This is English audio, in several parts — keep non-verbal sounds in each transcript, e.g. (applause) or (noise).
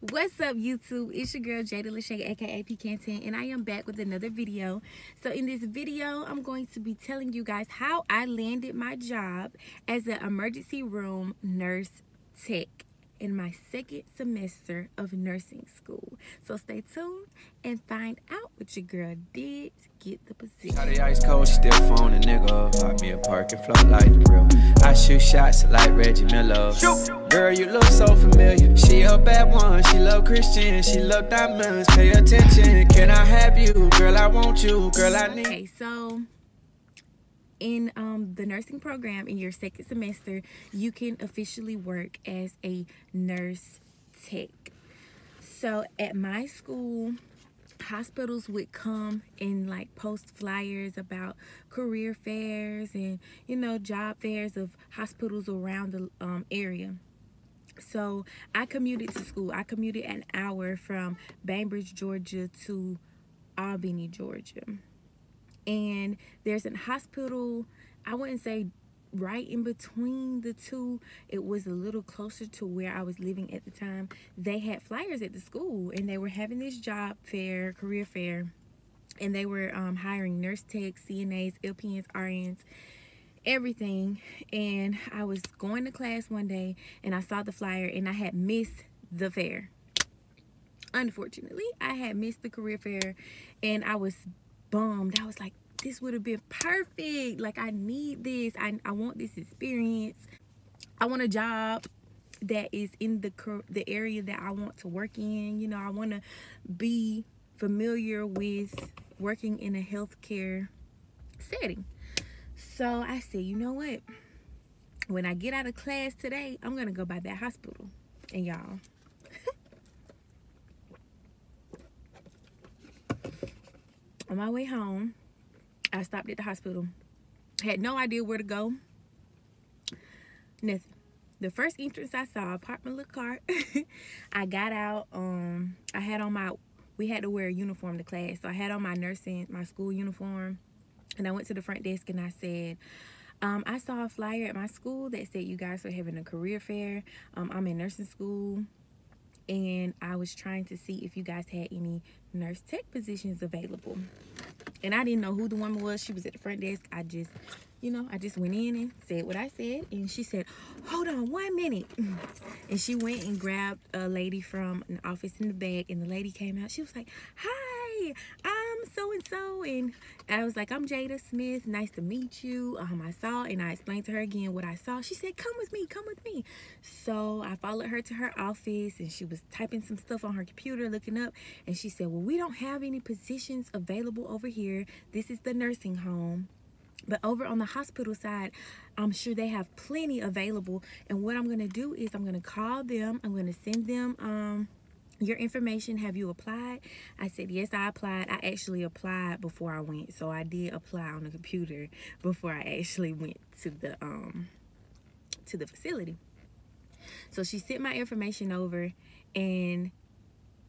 What's up YouTube? It's your girl Jada Lashae aka P and I am back with another video. So in this video I'm going to be telling you guys how I landed my job as an emergency room nurse tech in my second semester of nursing school. So stay tuned and find out what your girl did to get the position. How the ice cold, still phone a nigga. Hot me a park and float like the real. I shoot shots like Reggie Miller. Girl, you look so familiar. She a bad one, she love Christian, she love diamonds. Pay attention, can I have you? Girl, I want you. Girl, I need. Okay, so in um, the nursing program in your second semester, you can officially work as a nurse tech. So at my school, hospitals would come and like post flyers about career fairs and you know job fairs of hospitals around the um, area. So i commuted to school. I commuted an hour from bainbridge georgia to albany georgia and there's a hospital i wouldn't say right in between the two. It was a little closer to where i was living at the time. They had flyers at the school and they were having this job fair career fair and they were um, hiring nurse techs cnas lpns rns everything. And i was going to class one day and i saw the flyer and i had missed the fair. Unfortunately i had missed the career fair and i was bummed i was like this would have been perfect. Like I need this. I, I want this experience. I want a job that is in the the area that I want to work in. You know, I want to be familiar with working in a healthcare setting. So I said, you know what? When I get out of class today, I'm going to go by that hospital. And y'all, on my way home, I stopped at the hospital. Had no idea where to go. Nothing. The first entrance I saw, parked my little car. (laughs) I got out. Um, I had on my, we had to wear a uniform to class. So I had on my nursing, my school uniform. And I went to the front desk and I said, um, I saw a flyer at my school that said you guys were having a career fair. Um, I'm in nursing school and I was trying to see if you guys had any nurse tech positions available and I didn't know who the woman was. She was at the front desk. I just, you know, I just went in and said what I said. And she said, hold on one minute. (clears throat) And she went and grabbed a lady from an office in the back. And the lady came out. She was like, hi, I'm so-and-so. And I was like, I'm Jada Smith. Nice to meet you. Um, I saw and I explained to her again what I saw. She said, come with me, come with me. So I followed her to her office and she was typing some stuff on her computer, looking up. And she said, well, we don't have any positions available over here. This is the nursing home. But over on the hospital side, I'm sure they have plenty available. And what I'm going to do is I'm going to call them. I'm going to send them um, your information. Have you applied? I said, yes, I applied. I actually applied before I went. So I did apply on the computer before I actually went to the, um, to the facility. So she sent my information over and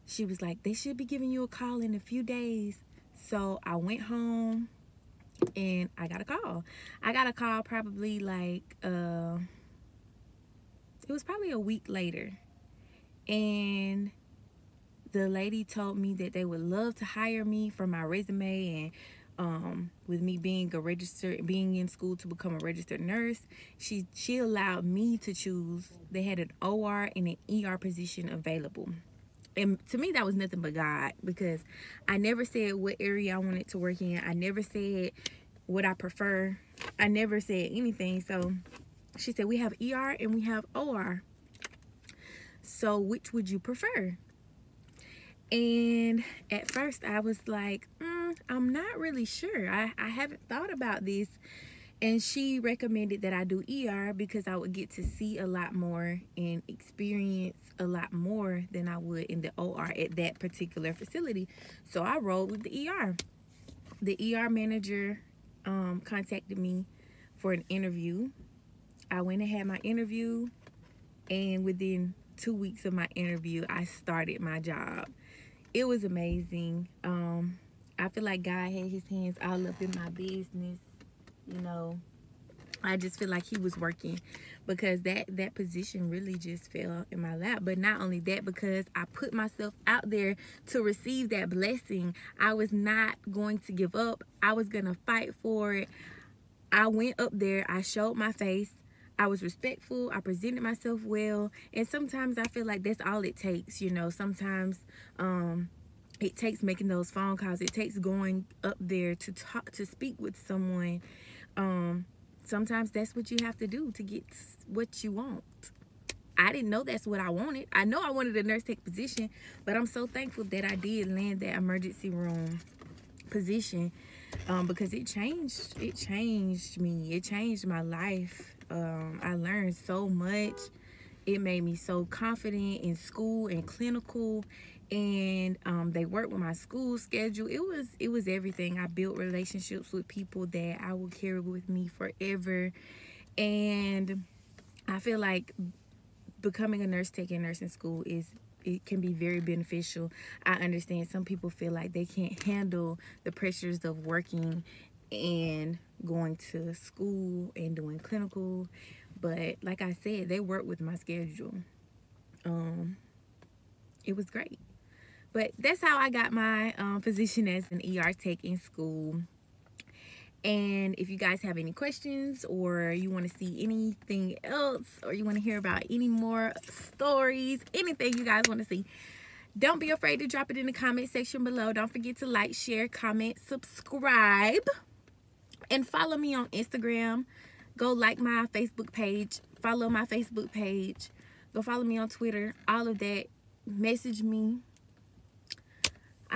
she was like, they should be giving you a call in a few days. So I went home and I got a call. I got a call probably like uh it was probably a week later. And the lady told me that they would love to hire me for my resume and um, with me being a registered being in school to become a registered nurse she she allowed me to choose they had an OR and an ER position available and to me that was nothing but God because I never said what area I wanted to work in. I never said what I prefer. I never said anything. So she said we have ER and we have OR. So which would you prefer? And at first I was like, mm, I'm not really sure. I, I haven't thought about this and she recommended that I do ER because I would get to see a lot more and experience a lot more than I would in the OR at that particular facility. So I rolled with the ER. The ER manager um, contacted me for an interview. I went and had my interview and within two weeks of my interview, I started my job. It was amazing. Um, I feel like God had his hands all up in my business you know I just feel like he was working because that that position really just fell in my lap. But not only that, because I put myself out there to receive that blessing. I was not going to give up. I was gonna fight for it. I went up there. I showed my face. I was respectful. I presented myself well. And sometimes I feel like that's all it takes. You know, sometimes um, it takes making those phone calls. It takes going up there to talk, to speak with someone. Um, sometimes that's what you have to do to get what you want. I didn't know that's what I wanted. I know I wanted a nurse tech position, but I'm so thankful that I did land that emergency room position um, because it changed. It changed me. It changed my life. Um, I learned so much. It made me so confident in school and clinical and um, they worked with my school schedule. It was it was everything. I built relationships with people that I will carry with me forever, and I feel like becoming a nurse taking nursing school is it can be very beneficial. I understand some people feel like they can't handle the pressures of working and going to school and doing clinical, but like I said, they work with my schedule. Um, it was great. But that's how I got my um, position as an ER tech in school. And if you guys have any questions or you want to see anything else or you want to hear about any more stories, anything you guys want to see, don't be afraid to drop it in the comment section below. Don't forget to like, share, comment, subscribe, and follow me on Instagram. Go like my Facebook page, follow my Facebook page, go follow me on Twitter, all of that. Message me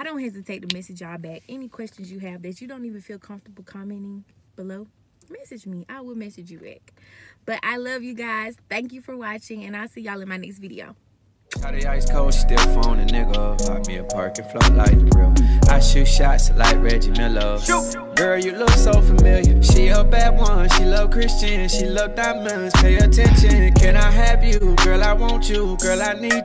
I don't hesitate to message y'all back. Any questions you have that you don't even feel comfortable commenting below, message me. I will message you back. But I love you guys. Thank you for watching, and I'll see y'all in my next video. How the ice cold, still phone a nigga Pop me a park and float like the real I shoot shots like Reggie Miller Girl, you look so familiar She a bad one, she love Christian She love diamonds, pay attention Can I have you? Girl, I want you Girl, I need